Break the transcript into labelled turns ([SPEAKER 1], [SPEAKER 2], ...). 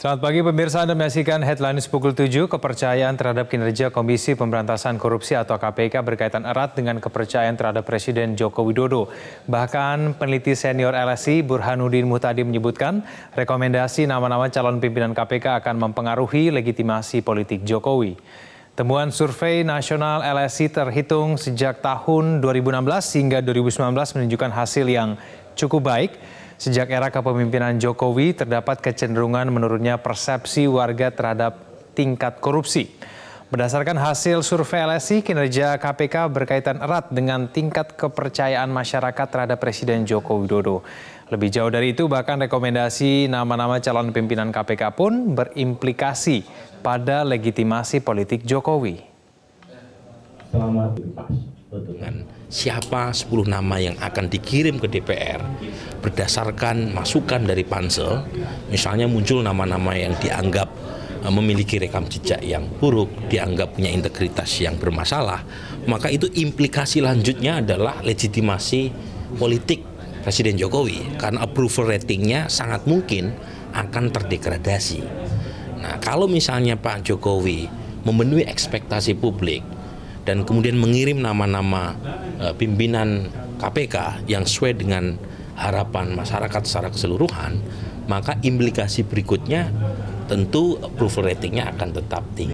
[SPEAKER 1] Selamat pagi pemirsa, Anda menyaksikan headline pukul 7. Kepercayaan terhadap kinerja Komisi Pemberantasan Korupsi atau KPK berkaitan erat dengan kepercayaan terhadap Presiden Joko Widodo. Bahkan peneliti senior LSI Burhanuddin Muhtadi menyebutkan rekomendasi nama-nama calon pimpinan KPK akan mempengaruhi legitimasi politik Jokowi. Temuan survei nasional LSI terhitung sejak tahun 2016 hingga 2019 menunjukkan hasil yang cukup baik Sejak era kepemimpinan Jokowi terdapat kecenderungan menurunnya persepsi warga terhadap tingkat korupsi. Berdasarkan hasil survei LSI, kinerja KPK berkaitan erat dengan tingkat kepercayaan masyarakat terhadap Presiden Joko Widodo. Lebih jauh dari itu, bahkan rekomendasi nama-nama calon pimpinan KPK pun berimplikasi pada legitimasi politik Jokowi.
[SPEAKER 2] Siapa 10 nama yang akan dikirim ke DPR berdasarkan masukan dari pansel misalnya muncul nama-nama yang dianggap eh, memiliki rekam jejak yang buruk, dianggap punya integritas yang bermasalah, maka itu implikasi lanjutnya adalah legitimasi politik Presiden Jokowi karena approval ratingnya sangat mungkin akan terdegradasi. Nah, kalau misalnya Pak Jokowi memenuhi ekspektasi publik dan kemudian mengirim nama-nama uh, pimpinan KPK yang sesuai dengan harapan masyarakat secara keseluruhan, maka implikasi berikutnya tentu approval ratingnya akan tetap tinggi.